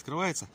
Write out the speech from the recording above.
открывается?